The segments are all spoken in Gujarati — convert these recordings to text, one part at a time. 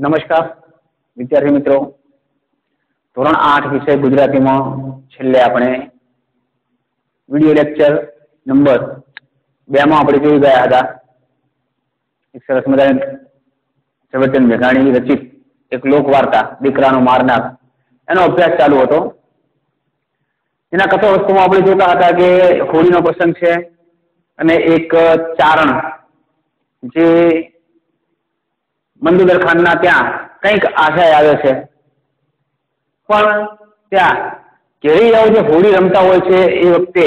નમસ્કાર, વિદ્યાર્થી મિત્રો. ધોરણ આઠ વિષય ગુજરાતીમાં છેલ્લે આપણે વીડિયો લેક્ચર નંબર બે માં આપણે જોઈ ગયા હતા. એક સરસ મજાની ઝવેરચંદ મેઘાણી રચિત એક લોક વાર્તા દીકરાનો મારનાર એનો અભ્યાસ ચાલુ હતો. એના કથા વસ્તુમાં આપણે જોતા હતા કે હોળીનો પ્રસંગ છે અને એક ચારણ જે મંદુદર ખાનના ત્યાં કંઈક આશય આવે છે. પણ ત્યાં કેરીયાઓ જે હોળી રમતા હોય છે એ વખતે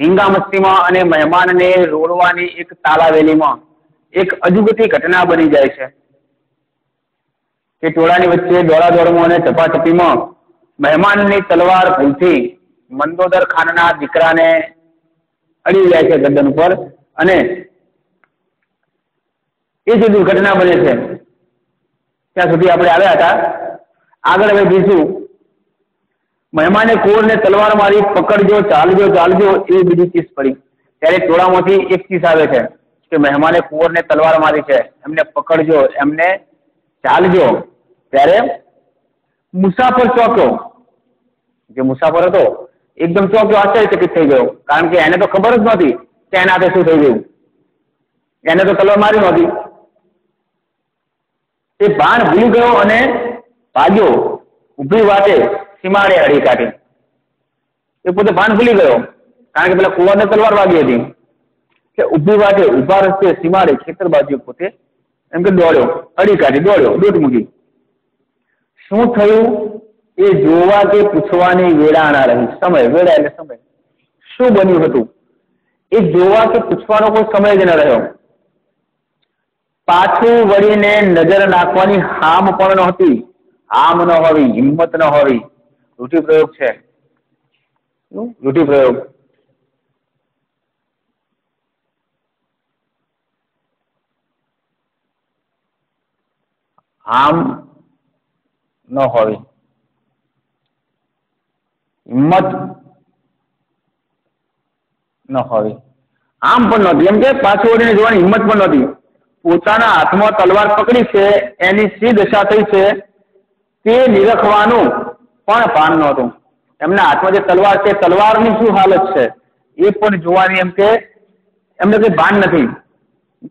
ધીંગા મસ્તીમાં અને મહેમાનને રોડવાની એક તાલાવેલીમાં એક અજુગતી ઘટના બની જાય છે. કે ટોળાની વચ્ચે દોડા દોડમાં અને ટપાટપીમાં મહેમાનની તલવાર ભૂલથી મંદોદર ખાનના દીકરાને અડી જાય છે ગદન ઉપર અને એ જે દુર્ઘટના બને છે, ત્યાં સુધી આપણે આવ્યા હતા. આગળ હવે જોઈશું મહેમાને કોરને તલવાર મારી, પકડજો, ચાલજો ચાલજો, એ બીજી ચીસ પડી. ત્યારે ટોળામાંથી એક ચીસ આવે છે, કે મહેમાને કુંવરને તલવાર મારી છે, એમને પકડજો, એમને ચાલજો. ત્યારે મુસાફર ચોક્યો. જે મુસાફર હતો, એકદમ ચોક્યો, આશ્ચર્યચકિત થઈ ગયો. કારણ કે એને તો ખબર જ નહોતી કે એના હાથે શું થઈ ગયું. એને તો તલવાર મારી નહોતી. તે બાણ ભૂલી ગયો અને ભાગ્યો. ઊભી વાતે સીમાડે અડી કાઢી. એ પોતે બાણ ભૂલી ગયો. કારણ કે પેલા કુવાને તલવાર વાગી હતી. કે ઊભી વાટે ઊભા રસ્તે સીમાડે ખેતર બાજુ પોતે એમ કે દોડ્યો. અડી કાઢી, દોડ્યો, દોટ મૂકી. શું થયું? એ જોવા કે પૂછવાની વેળા ના રહી. સમય, વેળા એટલે સમય. શું બન્યું હતું? એ જોવા કે પૂછવાનો કોઈ સમય જ ન રહ્યો. પાછું વળીને નજર નાખવાની હામ પણ નહોતી. આમ ન હોવી હિંમત ન હોવી. રૂઢિપ્રયોગ છે. રૂઢિપ્રયોગ આમ ન હોવી. હિંમત ન હોવી. આમ પણ નહોતી. એમ કે પાછું વળીને જોવાની હિંમત પણ નહોતી. પોતાના હાથમાં તલવાર પકડી છે, એની શી દશા થઈ છે, તે નિરખવાનું પણ ભાન નહોતું. એમના હાથમાં જે તલવાર છે, તલવારની શું હાલત છે? એ પણ જોવાની એમ કે એમને કઈ ભાન નથી.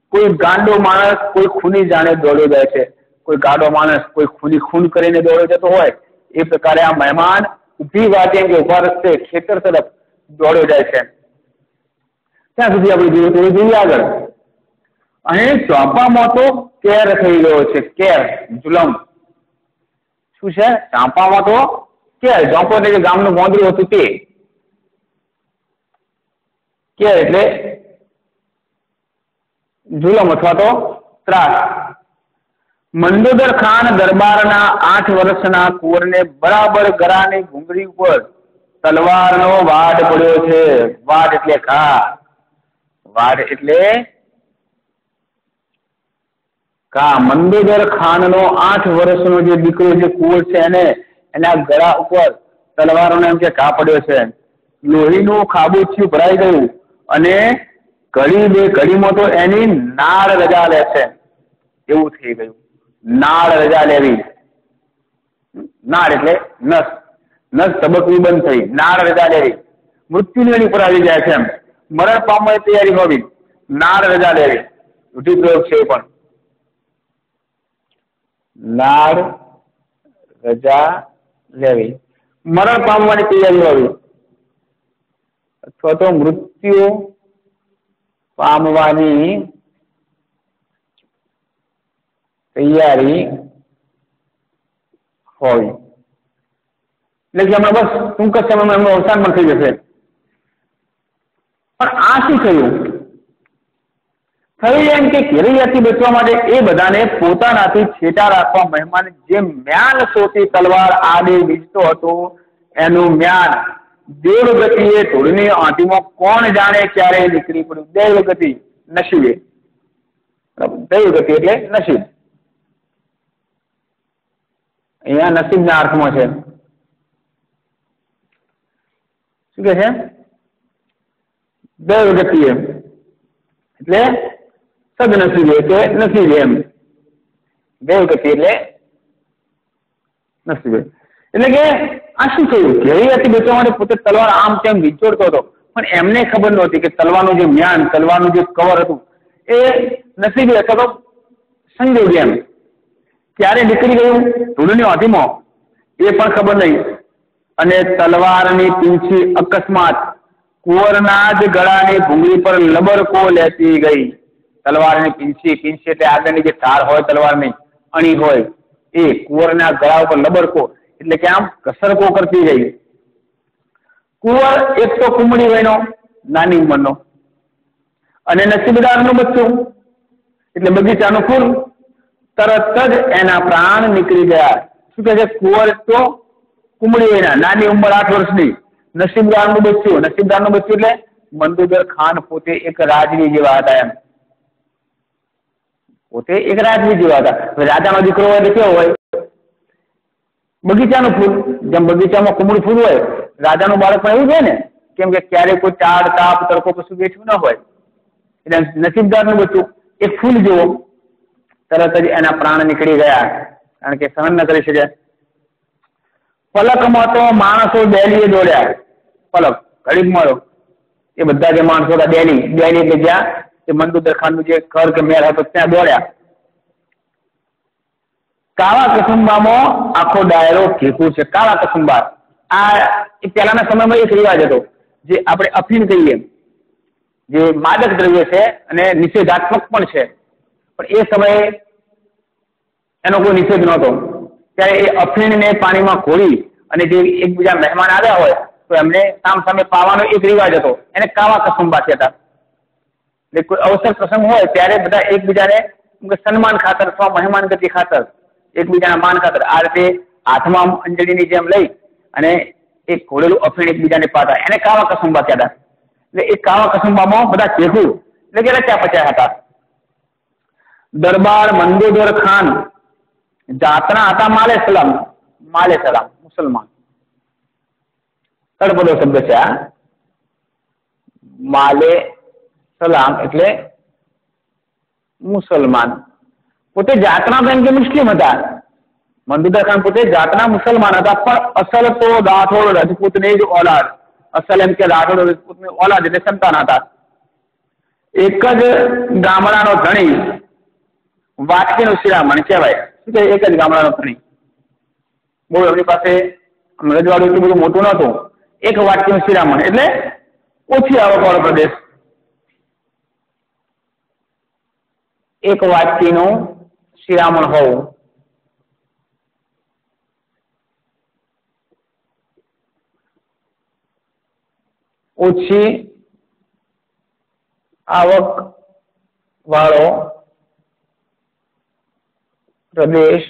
કોઈ ગાંડો માણસ કોઈ ખૂની જાણે દોડ્યો જાય છે. કોઈ ગાડો માણસ કોઈ ખૂની ખૂન કરીને દોડ્યો જતો હોય, એ પ્રકારે આ મહેમાન ઊભી એમ કે ઊભા રસ્તે ખેતર તરફ દોડ્યો જાય છે. ત્યાં સુધી આપણે જોઈએ તો જોઈએ આગળ. અહીં ચાંપામાં તો કેર થઈ ગયો છે, કેર, જુલમ. શું છે? ચાંપામાં તો કેર ચાંપો એટલે ગામનું મોંદરું હતું તે. કેર એટલે જુલમ અથવા તો ત્રાસ. મંદોદર ખાન દરબારના આઠ વર્ષના કુંવરને બરાબર ગરાની ઘૂંઘરી ઉપર તલવારનો વાડ પડ્યો છે. વાડ એટલે ઘા. વાડ એટલે કા મંદોદર ખાનનો આઠ વર્ષનો જે દીકરો, જે કુંવર છે એને, એના ગળા ઉપર તલવારોને એમ કે ઘા પડ્યો છે. લોહીનું ખાબોચિયું ભરાઈ ગયું અને ઘડી બે ઘડીમાં તો એની નાળ રજા લે છે. એવું થઈ ગયું. નાળ રજા લેવી. નાળ એટલે નસ. નસ તબકવી બંધ થઈ. નાળ રજા લેવી. મૃત્યુની એની ઉપર આવી જાય છે એમ. મરણ પામવાની તૈયારી હોવી. નાળ રજા લેવી. રૂઢિપ્રયોગ છે પણ. નાળ રજા લેવી. મરણ પામવાની તૈયારી હોવી અથવા તો મૃત્યુ પામવાની તૈયારી હોવી એટલે કે હમણાં બસ ટૂંક જ સમયમાં એમનું અવસાન પણ થઈ જશે. પણ આ શું થયું? થયું એમ કે કેરૈયાથી બચવા માટે એ બધાને પોતાનાથી છેટા રાખવા મહેમાન જે મ્યાન સોતી તલવાર આડે વીજતો હતો, એનું મ્યાન દેવ ગતિએ ધૂળની આંટીમાં કોણ જાણે ક્યારે નીકળી પડ્યું? દેવ ગતિ નસીબે. દેવગતિ એટલે નસીબ. અહીંયા નસીબના અર્થમાં છે. શું કે છે? દેવ ગતિએ. એટલે સદનસીબે કે નસીબે એમ દેવ ગતિ એટલે નસીબે એટલે કે આ શું થયું ઘેરીયાથી બચવા માટે પોતે તલવાર આમ તેમ વિચોડતો હતો પણ એમને ખબર નહોતી કે તલવાનું જે જ્ઞાન તલવાનું જે કવર હતું એ નસીબે અથવા તો સંજોગ એમ ક્યારે નીકળી ગયું ધૂળની હાથીમાં એ પણ ખબર નહીં અને તલવારની પીંછી અકસ્માત કુંવરના જ ગળાની ભૂંગળી પર લબરકો લેતી ગઈ તલવારની પીંછી પીંછી એટલે આગળની જે ધાર હોય તલવારની અણી હોય, એ કુંવરના ગળા ઉપર લબરકો એટલે કે આમ ઘસરકો કરતી ગઈ કુંવર એક તો કુમળી વયનો, નાની ઉંમરનો. અને નસીબદારનું બચ્ચું એટલે બગીચાનું ફૂલ તરત જ એના પ્રાણ નીકળી ગયા. શું કહે છે? કુંવર તો કુમળી વયના, નાની ઉંમર આઠ વર્ષની. નસીબદારનું બચ્ચું નસીબદારનું બચ્ચું એટલે મંદુદર ખાન પોતે એક રાજવી જેવા હતા એમ. પોતે એક રાજવી જેવા હતા. રાજાનો દીકરો હોય તો કેવો હોય? બગીચાનું ફૂલ. જેમ બગીચામાં કુમળું ફૂલ હોય, રાજાનું બાળક પણ એવું છે ને, કેમ કે ક્યારેય કોઈ ચાર તાપ, તડકો કશું બેઠું ન હોય. એટલે નસીબદારનું બચ્ચું એક ફૂલ જુઓ તરત જ એના પ્રાણ નીકળી ગયા. કારણ કે સહન ન કરી શકે. પલકમાં તો માણસો ડેલીએ દોડ્યા. પલક ઘડીક મળો એ બધા જે માણસો હતા ડેલી ડેલી એટલે જ્યાં એ મંદુદર ખાનનું જે ઘર કે મેળ હતો ત્યાં દોડ્યા. કાળા કસુંબામાં આખો ડાયરો ઘેકું છે. કાળા કસુંબા. આ પહેલાના સમયમાં એક રિવાજ હતો, જે આપણે અફીણ કહીએ. જે માદક દ્રવ્ય છે અને નિષેધાત્મક પણ છે. પણ એ સમયે એનો કોઈ નિષેધ નહોતો. ત્યારે એ અફીણને પાણીમાં ઘોળી અને જે એકબીજા મહેમાન આવ્યા હોય, તો એમને સામ સામે પાવાનો એક રિવાજ હતો. એને કાવા કસુંબા કહેતા. એટલે કોઈ અવસર પ્રસંગ હોય ત્યારે બધા એકબીજાને સન્માન ખાતર અથવા મહેમાન ગતિ ખાતર, એકબીજાના માન ખાતર આ રીતે હાથમાં અંજળીની જેમ લઈ અને એક ઘોડેલું અફીણ એકબીજાને પાતા એને કાવા કસુંબા કહેતા એટલે એ કાવા કસુંબામાં બધા ભેગું એટલે કે રચ્યા પચ્યા હતા. દરબાર મંદોદર ખાન જાતના હતા માલે સલામ. માલે સલામ, મુસલમાન. તળપદો શબ્દ છે આ. માલે સલામ એટલે મુસલમાન. પોતે જાતના બેન કે મુસ્લિમ હતા. મંદુદર ખાન પોતે જાતના મુસલમાન હતા, પણ અસલ તો રાઠોડ રાજપૂતની જ ઓલાદ. અસલ એમ કે રાઠોડ રજપૂતની ઓલાદ એટલે સંતાન હતા. એક જ ગામડાનો ધણી, વાટકીનું શિરામણ કહેવાય. શું કે એક જ ગામડાનો ધણી. બહુ એમની પાસે રજવાડું એટલું બધું મોટું નહોતું. એક વાટકીનું શિરામણ એટલે ઓછી આવકવાળો પ્રદેશ. એક વાટકીનું શિરામણ હોવું. ઓછી આવક વાળો પ્રદેશ.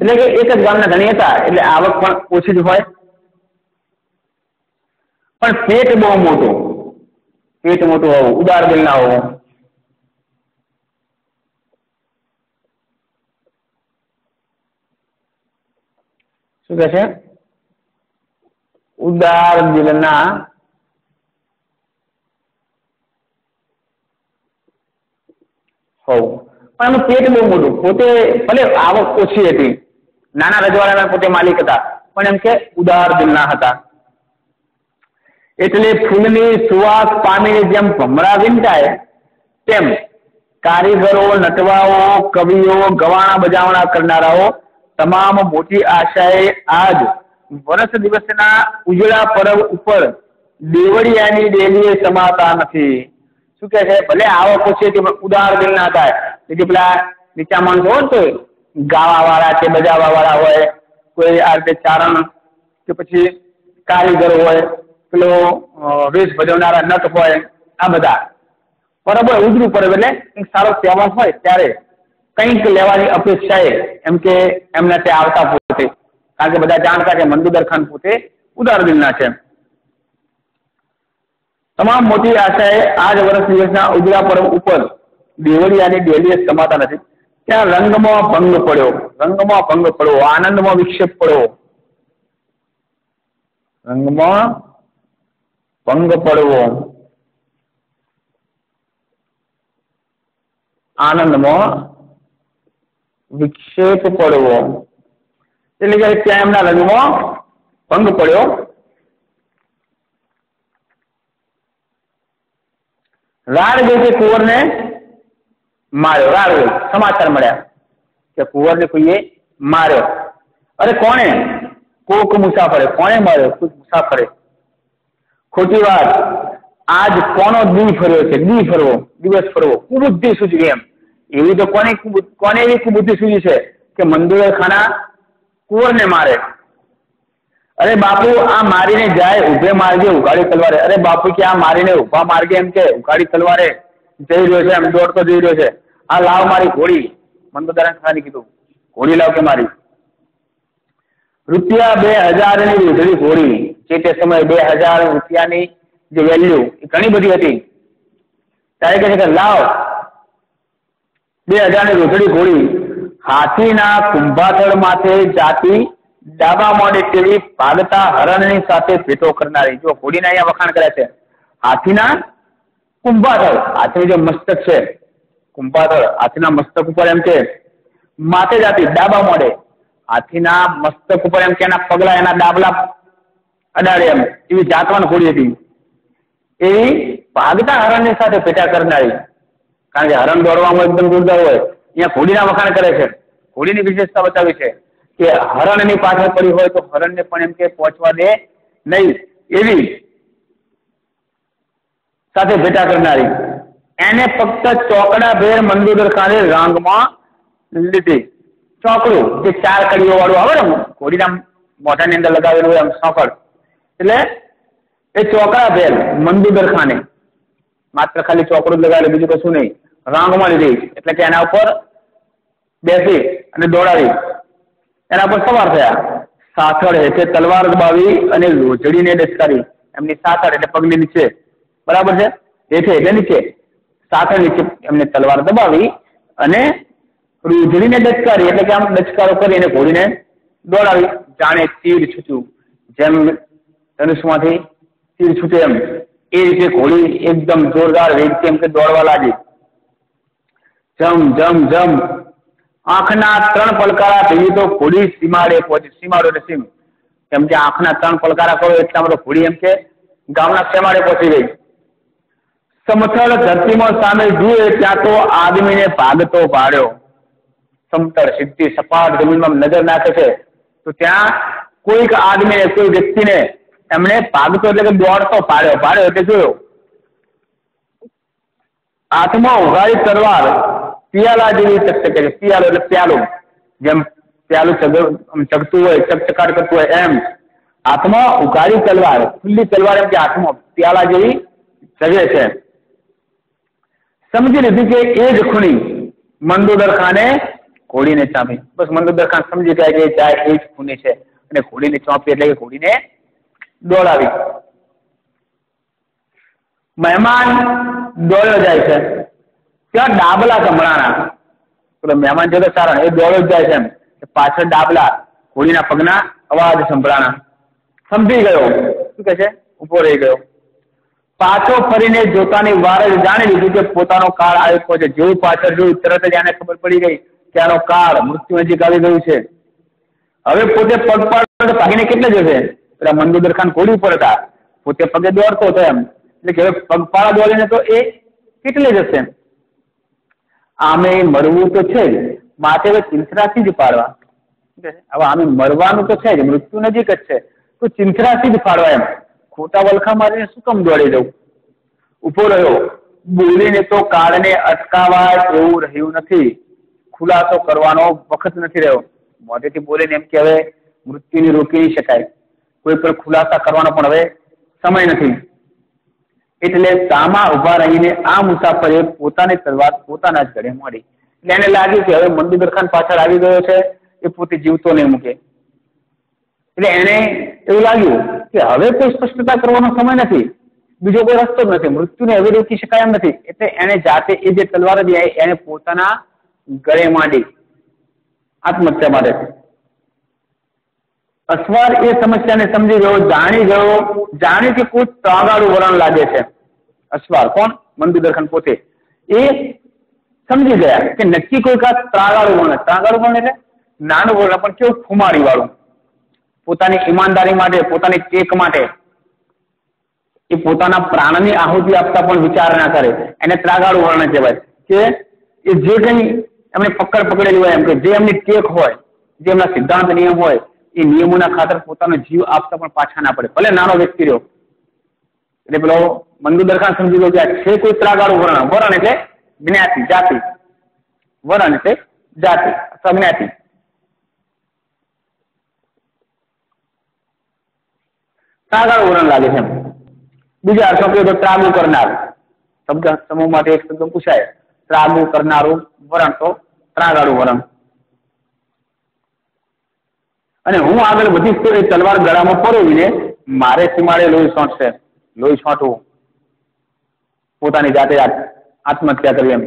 એટલે કે એક જ ગામના ધણી હતા, એટલે આવક પણ ઓછી જ હોય. પણ પેટ બહુ મોટું. પેટ મોટું હોવું, ઉદાર દિલ ના હોવું. શું કે છે? ઉદાર દિલના હોવું. પણ એનું પેટ બહુ મોટું. પોતે ભલે આવક ઓછી હતી. નાના રજવાડાના પોતે માલિક હતા. પણ એમ કે ઉદાર દિલના હતા. એટલે ફૂલની સુવાસ પામીને જેમ ભમરા વીંટાય, તેમ કારીગરો, નટવાઓ, કવિઓ, ગવાણા બજાવણા કરનારાઓ તમામ મોટી આશાએ આજ વર્ષ દિવસના ઉજળા પર્વ ઉપર દેવળિયાની દેવીએ સમાતા નથી. શું કે છે? ભલે આવક પૂછે કે ઉદાર ઉદાર દિલના થાય. એટલે પેલા નીચા માણસો હોય તો ગાવા વાળા કે બજાવવા વાળા હોય, કોઈ આ રીતે ચારણ કે પછી કારીગર હોય પેલો વેશ ભજવનારા નટ હોય, આ બધા. બરાબર ઉજળું પરબ એટલે સારો તહેવાર હોય ત્યારે કંઈક લેવાની અપેક્ષાએ એમ કે એમને તે આવતા પોતે. કારણ કે બધા જાણતા કે મંદુદર ખાન પોતે ઉદાર દિલના છે. તમામ મોટી આશાએ આજ વર્ષ દિવસના ઉજળા પર્વ ઉપર દેવળિયાની ડેલીએ સમાતા નથી. ત્યાં રંગમાં ભંગ પડ્યો, રંગમાં ભંગ પડ્યો, આનંદમાં વિક્ષેપ પડ્યો. રંગમાં ભંગ પડવો આનંદમાં વિક્ષેપ પડવો એટલે કે ત્યાં એમના રંગમાં ભંગ પડ્યો રાડ ગઈ કે કુંવરને માર્યો રાડ ગઈ સમાચાર મળ્યા કે કુંવરને કોઈએ માર્યો અરે કોણે કોક મુસાફરે કોણે માર્યો કોક મુસાફરે ખોટી વાત. આજ કોનો દી ફર્યો છે? દી ફરવો. દિવસ ફરવો. કુબુદ્ધિ સૂચવી એમ. એવી તો કોને કોને એવી કુબુદ્ધિ સૂચી છે કે મંદુર ખાના કુંવરને મારે? અરે બાપુ, આ મારીને જાય ઉભે માર્ગે ઉઘાડી તલવારે. અરે બાપુ, કે આ મારીને ઊભા માર્ગે એમ કે ઉઘાડી તલવારે? જઈ રહ્યો છે એમ, દોડતો જઈ રહ્યો છે. આ લાવ મારી ઘોડી. મંદોદરા ખાને કીધું. ઘોડી લાવ કે મારી? રૂપિયા બે હજારની વીજળી ઘોડી જે તે સમયે બે હજાર રૂપિયાની જે વેલ્યુ એ ઘણી બધી હતી. ત્યારે કહે છે કે લાવ, બે હજારની રોજડી ઘોડી હાથીના કુંભાથળ માથે જાતી ડાબા મોડે તેવી ભાગતા હરણની સાથે ભેટો કરનારી, જો ઘોડીના અહીંયા વખાણ કરે છે, હાથીના કુંભાથળ હાથીનું જે મસ્તક છે કુંભાથળ હાથીના મસ્તક ઉપર એમ કે, માથે જાતી ડાબા મોડે હાથીના મસ્તક ઉપર એમ કે એના પગલા, એના ડાબલા અડાડે એમ. એવી જાતવાન ઘોડી હતી. એવી ભાગતા હરણની સાથે ભેટા કરનારી. કારણ કે હરણ દોડવામાં એકદમ જોરદાર હોય. અહીંયા ઘોડીના વખાણ કરે છે. ઘોડીની વિશેષતા બતાવી છે કે હરણની પાછળ પડી હોય તો હરણને પણ એમ કે પહોંચવા દે નહીં. એવી સાથે ભેટા કરનારી. એને ફક્ત ચોકડા ભેર મંદુદર ખાને રાંગમાં લીધી. ચોકડું, જે ચાર કડીઓ વાળું આવે ને ઘોડીના મોઢાની અંદર લગાવેલું હોય આમ સોકડ એટલે એ ચોકડા ભેલ, મંદુદર ખાને. માત્ર ખાલી ચોકડું જ લગાવેલું બીજું કશું નહીં. રાંગમાં લીધી એટલે કે એના ઉપર બેસી અને દોડાવી. એના પર સવાર થયા. સાથળ હેઠે તલવાર દબાવી અને લોજડીને ડસકારી એમની સાથળ એટલે પગની નીચે. બરાબર છે? હેઠે એટલે નીચે. સાથળ નીચે એમને તલવાર દબાવી અને રૂજડીને ડચકારી એટલે કે આમ ડચકારો કરી અને ઘોડીને દોડાવી. જાણે તીર છૂટ્યું. જેમ ધનુષમાંથી તીર છૂટે એમ. એ રીતે ઘોડી એકદમ જોરદાર વેગથી એમ કે દોડવા લાગી. જમ જમ જમ. આંખના ત્રણ પલકારા થઈ તો ઘોડી સીમાડે પહોંચી સીમાડો એટલે સીમ. કેમ કે આંખના ત્રણ પલકારા કરો એટલા બધો ઘોડી એમ કે ગામના સેમાડે પહોંચી ગઈ. સમથળ ધરતીમાં સામે જુએ ત્યાં તો આદમીને ભાગતો પાડ્યો. સમતળ સીધી સપાટ જમીનમાં નજર નાખે છે, તો ત્યાં કોઈક આદમીને કોઈ વ્યક્તિને એમણે ભાગતો એટલે કે દોડતો પાડ્યો. પાડ્યો એટલે જોયો. હાથમાં ઉઘાડી તલવાર પિયાલા જેવી ચકચકે છે પિયાલો એટલે પ્યાલું, જેમ પ્યાલું ચગતું હોય ચકચકાટ કરતું હોય એમ. હાથમાં ઉઘાડી તલવાર, ખુલ્લી તલવાર એમ કે હાથમાં પ્યાલા જેવી ચગે છે. સમજી લીધી કે એ જ ખૂણી મંદોદર ખાને ઘોડીને ચાંપી બસ મંદોદર ખાન સમજી ગયા કે ચાય એ જ ખૂની છે. અને ઘોડીને ચોંપી એટલે કે ઘોડીને દોડાવી. મહેમાન દોડ્યો જાય છે. ત્યાં ડાબલા સંભળાણા પેલો મહેમાન છે તો સારા, એ દોડ્યો જાય છે એમ. પાછળ ડાબલા, ઘોડીના પગના અવાજ સંભળાણા. સમજી ગયો. શું કે છે? ઊભો રહી ગયો. પાછો ફરીને જોતાની વાર જાણી લીધું કે પોતાનો કાળ આવ્યો છે. જેવું પાછળ જોયું, તરત જ આને ખબર પડી ગઈ. આનો કાળ, મૃત્યુ નજીક આવી ગયું છે. હવે પોતે પગપાળ ભાગીને કેટલે જશે? પેલા મંદોદર ખાન ઘોડી ઉપર હતા. પોતે પગે દોડતો હતો એમ. એટલે કે હવે પગપાળા દોડીને તો એ કેટલે જશે? આમે મરવું તો છે જ. માટે હવે ચિંથરાથી જ પાડવા. હવે આમે મરવાનું તો છે જ. મૃત્યુ નજીક જ છે. તો ચિંથરાથી જ પાડવા એમ. ખોટા વલખા મારીને શું કમ દોડી જવું? ઊભો રહ્યો. બોલીને તો કાળને અટકાવાય એવું રહ્યું નથી. ખુલાસો કરવાનો વખત નથી રહ્યો. મોઢેથી બોલીને એમ કે હવે મૃત્યુને રોકી નહીં શકાય. કોઈ પર ખુલાસા કરવાનો પણ હવે સમય નથી. એટલે સામા ઊભા રહીને આ મુસાફરે પોતાની તલવાર પોતાના જ ઘરે મળી એટલે એને લાગ્યું કે હવે મંદુદર ખાન પાછળ આવી ગયો છે, એ પોતે જીવતો નહીં મૂકે. એટલે એને એવું લાગ્યું કે હવે કોઈ સ્પષ્ટતા કરવાનો સમય નથી. બીજો કોઈ રસ્તો નથી. મૃત્યુને હવે રોકી શકાય એમ નથી. એટલે એને જાતે એ જે તલવાર હતી, એને પોતાના ગળે માંડી આત્મહત્યા માટે. અસવાર એ સમસ્યાને સમજી ગયો, જાણી ગયો જાણી કે કોઈ તાગાળું વલણ લાગે છે. અસવાર, કોણ? મંદુદર દર્શન પોતે. એ સમજી ગયા કે નક્કી કોઈ કા ત્રાગાળું વર્ણ ત્રાગાળું વર્ણ એટલે નાનું વર્ણ પણ કેવું ખુમારી વાળું. પોતાની ઈમાનદારી માટે, પોતાની ટેક માટે. એ પોતાના પ્રાણની આહુતિ આપતા પણ વિચાર ના કરે. એને ત્રાગાળું વર્ણ કહેવાય. કે એ જે કંઈ એમને પકડ પકડેલી હોય એમ કે જે એમની ટેક હોય, જે એમના સિદ્ધાંત નિયમ હોય, એ નિયમોના ખાતર પોતાનો જીવ આપતા પણ પાછા ના પડે. ભલે નાનો વ્યક્તિ રહ્યો. એટલે પેલો મંદુ દરખાન સમજી ગયો કે છે કોઈ ત્રાગાળું વર્ણ. વર્ણ એટલે જ્ઞાતિ, જાતિ. વર્ણ એટલે જાતિ અથવા જ્ઞાતિ ત્રાગાળું વર્ણ લાગે છે એમ. બીજા અર્થો કહ્યું તો ત્રાગુ કરનાર. શબ્દ સમૂહ માટે એક શબ્દ પૂછાય. ત્રાગુ કરનારું વરણ તો ત્રાગાળું વરણ. અને હું આગળ વધીશ તો એ તલવાર ગળામાં પરોવીને મારે સીમાડે લોહી છોંટશે લોહી છોંટવું. પોતાની જાતે આત્મહત્યા કરી એમ.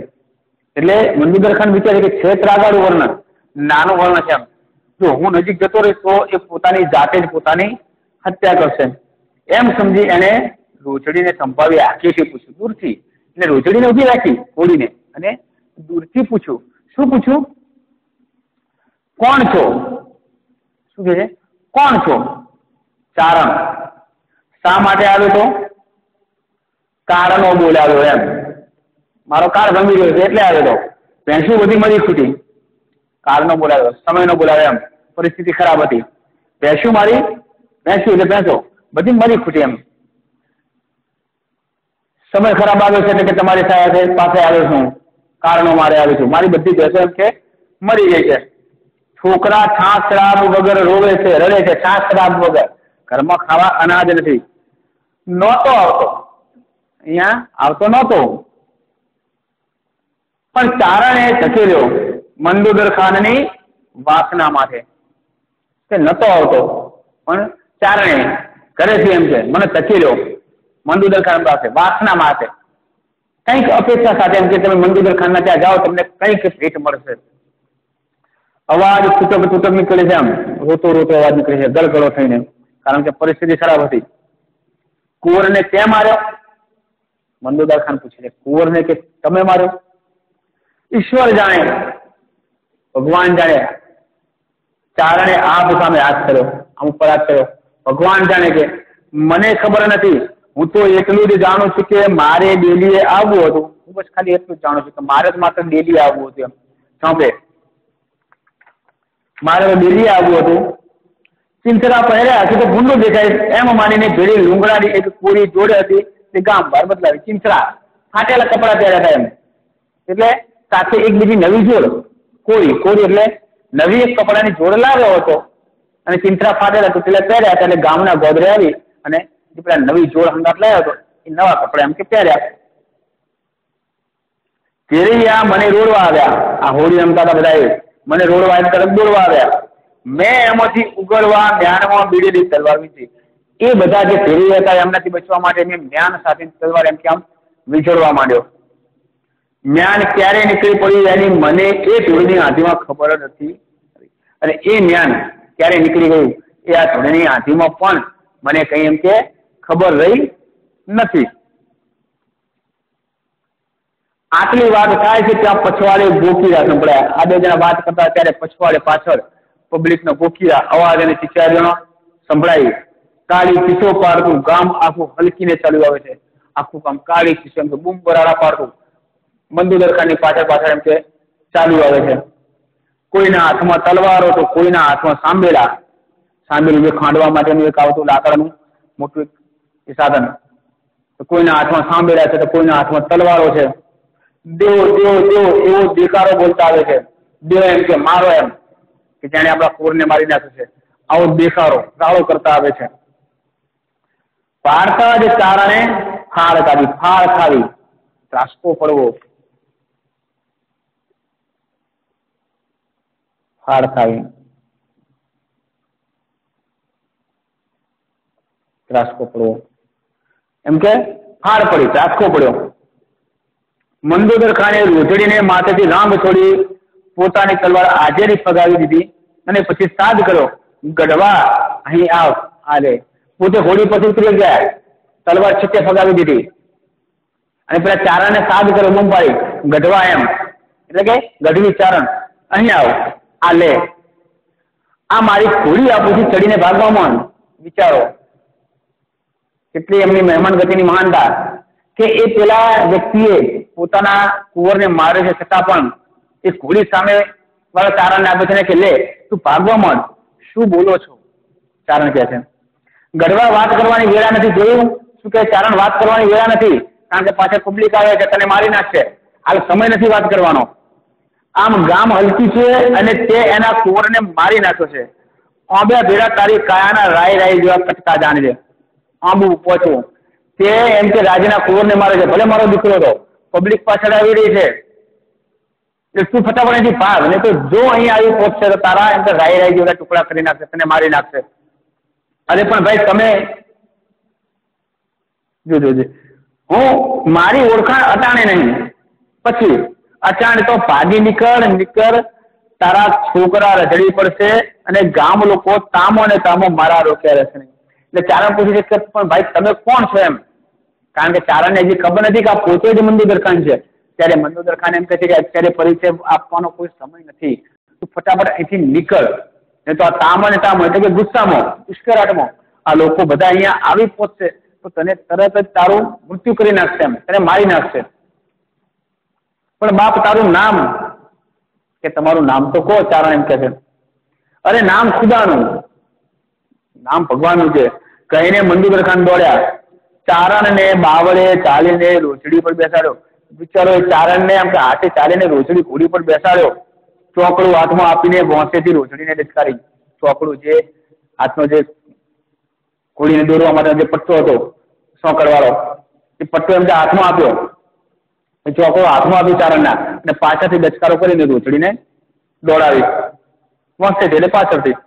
એટલે મંદુદર વિચારે કે છે ત્રાગાળું વર્ણ. નાનું વર્ણ છે એમ. જો હું નજીક જતો રહીશ તો એ પોતાની જાતે જ પોતાની હત્યા કરશે. એમ સમજી એને રોજડીને સંભાવી આખીથી પૂછ્યું. દૂરથી. એટલે રોજડીને ઊભી રાખી ખોડીને અને દૂરથી પૂછ્યું શું પૂછ્યું કોણ છો? શું કહે છે? કોણ છો? ચારણ. શા માટે આવ્યો તો? કારણો બોલાવ્યો એમ. મારો કાર ભંગી ગયો છે, એટલે આવ્યો તો. ભેંસું બધી મળી ખૂટી કારનો બોલાવ્યો, સમયનો બોલાવ્યો એમ. પરિસ્થિતિ ખરાબ હતી. ભેંસું મારી? ભેંસું એટલે ભેંસો? બધી મરી ખૂટી એમ. સમય ખરાબ આવ્યો છે એટલે કે તમારી સાથે પાસે આવ્યો છું. કારણો મારે આવી છું. મારી બધી ભેંસો કે મરી ગઈ છે. છોકરા છાસ શ્રાપ વગર રોવે છે, રડે છે છાસ શ્રાપ વગર. ઘરમાં ખાવા અનાજ નથી. નહોતો આવતો. અહીંયા આવતો નહોતો. પણ ચારણે ધકેલ્યો મંદુદર ખાનની વાસના માટે તે નતો આવતો. પણ ચારણે ઘરેથી એમ છે, મને ધકેલ્યો મંદુદર ખાન પાસે, વાસના માટે કંઈક અપેક્ષા સાથે એમ કે તમે મંદુદર ખાનના ત્યાં જાઓ તમને કંઈક ભેટ મળશે અવાજ તૂટક તૂટક નીકળે છે આમ રોતો રોતો અવાજ નીકળે છે ગળગળો થઈને કારણ કે પરિસ્થિતિ ખરાબ હતી કુંવરને કેમ માર્યો મંદુદાર ખાન પૂછે છે કુંવરને કે તમે માર્યો ઈશ્વર જાણે ભગવાન જાણે ચારણે આપ સામે હાથ કર્યો આમ ઉપર હાથ કર્યો ભગવાન જાણે કે મને ખબર નથી હું તો એટલું જ જાણું છું કે મારે ડેલીએ આવવું હતું. હું બસ ખાલી એટલું જ જાણું છું કે મારે જ માત્ર ડેલી આવવું હતું એમ. સાંભળે? મારે ડેલી આવવું હતું. ચિંતરા પહેર્યા હશે તો ભૂંડું દેખાય. એમ માનીને ભેળી લુંગડાની એક કોરી જોડે હતી તે ગામ બહાર બદલાવી. ચિંતરા, ફાટેલા કપડા પહેર્યા હતા એમ. એટલે સાથે એક બીજી નવી જોડ. કોરી કોરી એટલે નવી એક કપડાની જોડ લાવ્યો હતો. અને ચિંતરા ફાટેલા તો પેલા પહેર્યા હતા એટલે ગામના ગોદરે આવી અને પેલા નવી જોડ હંગાત લાવ્યો હતો એ નવા કપડા એમ કે પહેર્યા. તેરૈયા મને રોડવા આવ્યા. આ હોળી રમતા હતા બધા મને રોડવા એમ તરફ દોડવા આવ્યા. મેં એમાંથી ઉગડવા જ્ઞાનમાં બીડેલી તલવાર વીંચી એ બધા જે ફેરી હતા એમનાથી બચવા માટે મેં જ્ઞાન સાથે તલવાર એમ કે આમ વિછોડવા માંડ્યો. જ્ઞાન ક્યારે નીકળી પડ્યું એની મને એ ધૂળની આધીમાં ખબર નથી. અને એ જ્ઞાન ક્યારે નીકળી ગયું એ આ ધૂળની આધીમાં પણ મને કઈ એમ કે ખબર રહી નથી. આટલી વાત થાય છે ત્યાં પછવાડે ગોકીરા સંભળાયા. આ બે જણા વાત કરતા ત્યારે પછવાડે પાછળ પબ્લિકનો ગોકીરા અવાજ અને ચિચારીઓનો સંભળાય. કાળી પીછો પાડતું ગામ આખું હલકીને ચાલ્યું આવે છે. આખું કામ કાળી પીછો એમ કે બૂમ બરાડા પાડતું. બંદુ દરખાની પાછળ પાછળ એમ કે ચાલ્યું આવે છે. કોઈના હાથમાં તલવારો તો કોઈના હાથમાં સાંભેલા. સાંભેલું ખાંડવા માટેનું એક આવતું લાકડાનું મોટું એ સાધન. કોઈના હાથમાં સાંભળ્યા છે તો કોઈના હાથમાં તલવારો છે. દેવો દેવો દેવો, એવો દેકારો બોલતા આવે છે. દેવ એમ કે, મારો એમ. કે જાણે આપણા કોરને મારી નાખે છે. આવો દેખારો ગાળો કરતા આવે છે. પાડતા જ કારણે ફાળ કાઢી, ફાળ ખાવી ત્રાસકો પડવો ફાળ ખાવી. ત્રાસકો પડવો એમ કે ફાળ પડી ત્રાસકો પડ્યો. મંદોદર ખાને રોજડીને માથેથી રામ છોડી પોતાની તલવાર હાજરી ફગાવી દીધી અને પછી સાદ કર્યો, ગઢવા, અહીં આવ આલે પોતે હોળી પછી ઉતરી ગયા, તલવાર છકે ફગાવી દીધી. અને પેલા ચારાને સાદ કર્યો, બૂમ પાડી, ગઢવા એમ. એટલે કે ગઢવી ચારણ, અહીં આવ, આ લે. આ મારી ઘોડી આપું છું ચડીને ભાગવામાં વિચારો. કેટલી એમની મહેમાન ગતિની મહાનતા કે એ પેલા વ્યક્તિએ પોતાના કુંવરને મારે છે છતાં પણ એ ઘોડી સામે વાળા ચારણને આપે છે કે લે, તું ભાગવા માંડ. શું બોલો છો? ચારણ કહે છે. ગઢવા વાત કરવાની વેળા નથી જોયું? શું કે ચારણ વાત કરવાની વેળા નથી. કારણ કે પાછળ પબ્લિક આવે છે, તને મારી નાખશે. હાલ સમય નથી વાત કરવાનો. આમ ગામ હલકી છે અને તે એના કુંવરને મારી નાખ્યો છે. આંબે ભેડા તારી કાયાના રાય રાય જેવા કટકા જાણજે આંબુ પહોંચવું તે એમ કે રાજના કુંવરને મારે છે, ભલે મારો દીકરો હતો પબ્લિક પાછળ આવી રહી છે. એટલે તું ફટાફટ અહીંથી ભાગ, નહીં તો જો અહીં આવી પહોંચશે તો તારા એમ કે રાય રાય જેવડા ટુકડા કરી નાખશે, તને મારી નાખશે. અરે પણ ભાઈ તમે જો જોજે હું મારી ઓળખાણ અટાણે નહીં. પછી અચાણ તો ભાગી નીકળ નીકળ તારા છોકરા રજડી પડશે અને ગામ લોકો તામો ને તામો મારા રોક્યા રહેશે નહીં. એટલે ચારણ પૂછી શકે પણ ભાઈ તમે કોણ છો એમ? કારણ કે ચારણને હજી ખબર નથી કે આ પોતે જ મંદોદર ખાન છે. ત્યારે મંદોદર ખાન એમ કહે છે કે અત્યારે પરિચય આપવાનો કોઈ સમય નથી. તું ફટાફટ અહીંથી નીકળ. નહીં તો આ તામ અને તામ એટલે કે ગુસ્સામાં, ઉશ્કેરાટમાં. આ લોકો બધા અહીંયા આવી પહોંચશે. તો તને તરત જ તારું મૃત્યુ કરી નાખશે એમ. તને મારી નાખશે. પણ બાપ, તારું નામ કે તમારું નામ તો કહો, ચારણ એમ કે છે. અરે, નામ ખુદાનું. નામ ભગવાનનું છે. કહીને મંદુદર ખાન દોડ્યા. ચારણ ને બાવળે, ચાલીને રોચડી પર બેસાડ્યો. બિચારો એ ચારણ ને આમ કે હાથે ચાલીને રોચડી ઘોડી પર બેસાડ્યો. ચોકડું હાથમાં આપીને ભોંસેથી રોચડીને લટકારી. ચોકડું જે હાથનો જે ઘોડીને દોરવા માટે જે પટ્ટો હતો સોંકડ વાળો એ પટ્ટો એમ હાથમાં આપ્યો. ચોકડો હાથમાં આપ્યો ચારણના અને પાછળથી દચકારો કરીને રોચડીને દોડાવી. વંશેથી એટલે પાછળથી.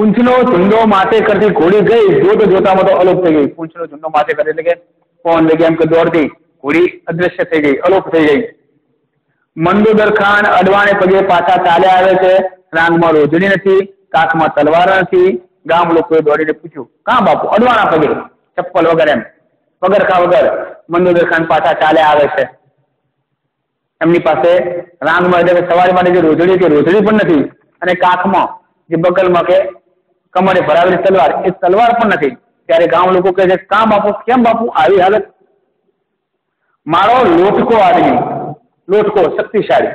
પૂંછનો ઝુંડો માથે કરતી ઘોડી ગઈ, જોત જોતામાં તો અલોપ થઈ ગઈ. પૂંછનો ઝુંડો માથે કરતી એટલે કે પવન વેગે એમ કે દોડતી, ઘોડી અદ્રશ્ય થઈ ગઈ, અલોપ થઈ ગઈ. મંદોદર ખાન અડવાણે પગે પાછા ચાલ્યા આવે છે, રાંગમાં રોજડી નથી, કાખમાં તલવાર નથી. ગામ લોકોએ દોડીને પૂછ્યું, કાં બાપુ, અડવાણા પગે? ચપ્પલ વગર એમ. પગરખા વગર? મંદોદર ખાન પાછા ચાલ્યા આવે છે. એમની પાસે રાંગમાં સવારી માટે જે રોજડી કે રોજડી પણ નથી, અને કાખમાં જે બગલમાં કે કમરે ભરાવેલી તલવાર. એ તલવાર પણ નથી. ત્યારે ગામ લોકો કહે છે, કાં બાપુ, કેમ બાપુ? આવી હાલત. મારો લોટકો આદમી. લોટકો શક્તિશાળી.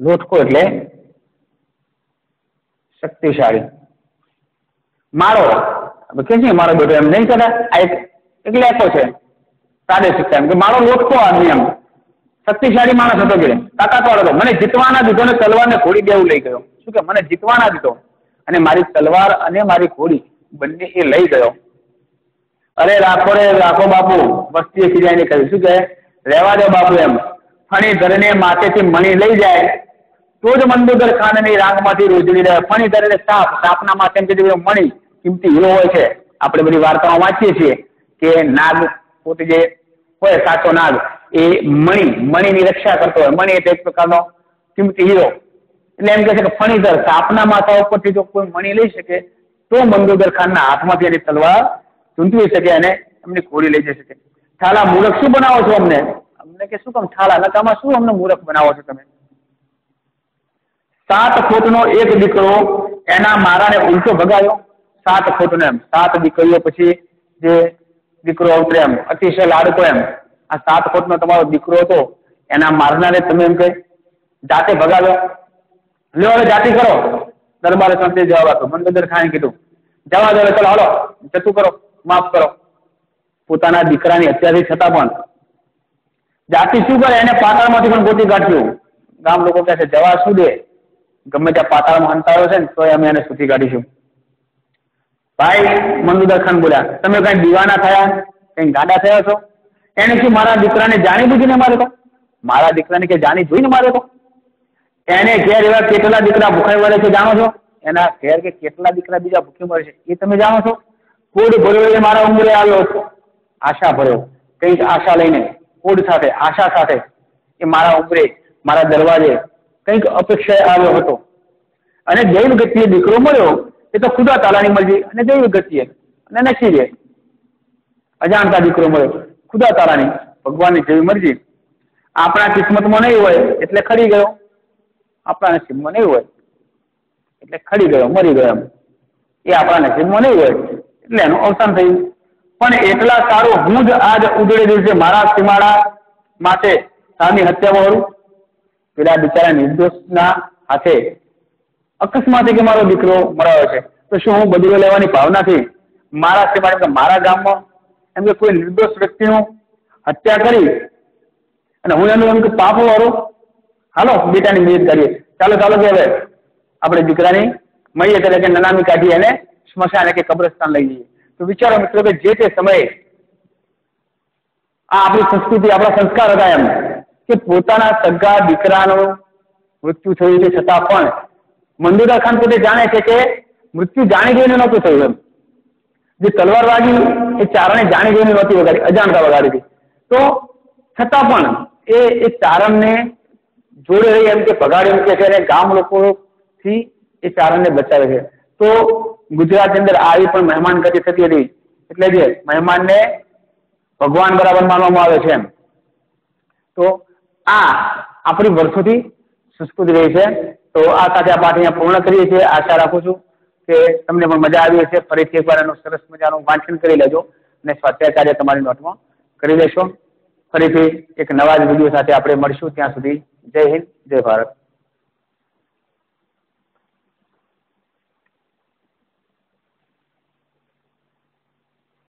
લોટકો એટલે શક્તિશાળી. મારો કે છે મારો બેટો એમ નહીં કહેતા. આ એક એટલે એકો છે સાદે શિક્ષા એમ કે મારો લોટકો આદમી એમ. શક્તિશાળી માણસ હતો કે તાકાતવાળો હતો. મને જીતવાના દીધો ને તલવારને ઘોડી દેવું લઈ ગયો. શું કે? મને જીતવાના દીધો. અને મારી તલવાર અને મારી ઘોડી બંને એ લઈ ગયો. અરે રાખો રે, રાખો બાપુ. વસ્તીએ ખીજાઈને કહ્યું. શું કે રહેવા દો બાપુ એમ. ફણી ધરને માથેથી મણી લઈ જાય. તો જ મંદોદર ખાનની રાંગમાંથી રોજડી રહે. ફણી ધરને સાપ, સાપના માથે મણી. કિંમતી હીરો હોય છે. આપણે બધી વાર્તાઓ વાંચીએ છીએ કે નાગ પોતે જે હોય સાચો નાગ એ મણી, મણીની રક્ષા કરતો હોય. મણી એટલે એક પ્રકારનો કિંમતી હીરો. એટલે એમ કહે છે કે ફણીધર સાપના માથા ઉપરથી જો કોઈ મણી લઈ શકે, તો મંદોદર ખાનના હાથમાંથી એની તલવાર ચૂંટવી શકે અને એમની ઘોડી લઈ જઈ શકે. થાલા મૂરખ શું બનાવો છો અમને? અમને કે શું કામ થાલા નકામાં શું અમને મૂરખ બનાવો છો તમે? સાત ખોટનો એક દીકરો એના મારાને ઉલટો ભગાયો. સાત ખોટનો એમ. સાત દીકરીઓ પછી જે દીકરો અવતરે એમ, અતિશય લાડકો એમ. આ સાત ફૂટનો તમારો દીકરો હતો, એના મારનારે તમે એમ કહી, જાતે ભગાવ્યો. લ્યો હવે જાતિ કરો. દરબારે સંતે જવાબ આપ્યો મનગદર ખાને કીધું, જવા દો ચલો, હાલો, જતું કરો, માફ કરો. પોતાના દીકરાની હત્યાથી છતાં પણ, જાતિ શું કરે, એને પાતાળમાંથી પણ ગોતી કાઢ્યું. ગામ લોકો કહે છે, જવા શું દે? ગમે ત્યાં પાતાળમાં હંતાયો છે ને તો અમે એને શોધી કાઢીશું. ભાઈ મંદુદર ખાન બોલ્યા, તમે કઈ દીવાના થયા? કઈ ગાડા થયા છો? એને શું મારા દીકરાને જાણી બુજીને મારે તો? મારા દીકરાને કે જાણી જોઈને મારે તો? એને ઘેર એવા કેટલા દીકરા ભૂખાઈ વળે છે જાણો છો? એના ઘેર કે કેટલા દીકરા બીજા ભૂખી મળે છે, એ તમે જાણો છો? ફૂડ ભર્યો એ મારા ઉંમરે આવ્યો આશા ભર્યો. કંઈક આશા લઈને ફૂડ સાથે, આશા સાથે એ મારા ઉંમરે, મારા દરવાજે કંઈક અપેક્ષાએ આવ્યો હતો. અને દૈવ ગતિએ દીકરો મળ્યો, એ તો ખુદા તાલાની મરજી, અને દૈવ ગતિએ, અને નસીબે અજાણતા દીકરો મળ્યો. ખુદા તારાની ભગવાનની જેવી મરજી. આપણા કિસ્મતમાં નહીં હોય, એટલે ખડી ગયો. આપણા નસીબમાં નહીં હોય, એટલે ખડી ગયો, મરી ગયો એ આપણા નસીબમાં નહીં હોય, એટલે એનું અવસાન થયું. પણ એટલા સારું હું જ આજ ઉજળી દિવસે મારા સીમાડા માટે સાની હત્યા કરું પેલા બિચારા નિર્દોષના હાથે અકસ્માતે કે મારો દીકરો મરાયો છે. તો શું હું બદલો લેવાની ભાવનાથી મારા સીમાડા મારા ગામમાં એમ કે કોઈ નિર્દોષ વ્યક્તિનું હત્યા કરી અને હું એનું એમ કે પાપ વાળો, હાલો, બેટાની મદદ કરીએ. ચાલો ચાલો કે હવે આપણે દીકરાની મૈયત એટલે કે નનામી કાઢી અને સ્મશાન કે કબ્રસ્તાન લઈ જઈએ. તો વિચારો મિત્રો કે જે તે સમયે આ આપણી સંસ્કૃતિ, આપણા સંસ્કાર હતા એમ કે પોતાના સગા દીકરાનું મૃત્યુ થયું છે છતાં પણ મંદુરા ખાન પોતે જાણે છે કે મૃત્યુ જાણી જોઈને નહોતું થયું એમ. જે તલવાર વાગી એ ચારણે જાણી જોઈને નહોતી વગાડી, અજાણતા વગાડી હતી. તો છતાં પણ એ એ ચારણને જોડે રહી એમ કે ભગાડી મૂકે છે અને ગામ લોકોથી એ ચારણને બચાવે છે. તો ગુજરાતની અંદર આવી પણ મહેમાન ગતિ થતી હતી એટલે જે મહેમાનને ભગવાન બરાબર માનવામાં આવે છે એમ. તો આ આપણી વર્ષોથી સંસ્કૃતિ રહી છે. તો આ સાથે આ પાઠ અહીંયા પૂર્ણ કરીએ છીએ. આશા રાખું છું. કે તમને પણ મજા આવી હશે. ફરીથી એકવાર એનું સરસ મજાનું વાંચન કરી લેજો અને સ્વાધ્યાચાર્ય તમારી નોટમાં કરી લેશો. ફરીથી એક નવા જ વીડિયો સાથે આપણે મળીશું ત્યાં સુધી. જય હિન્દ, જય ભારત.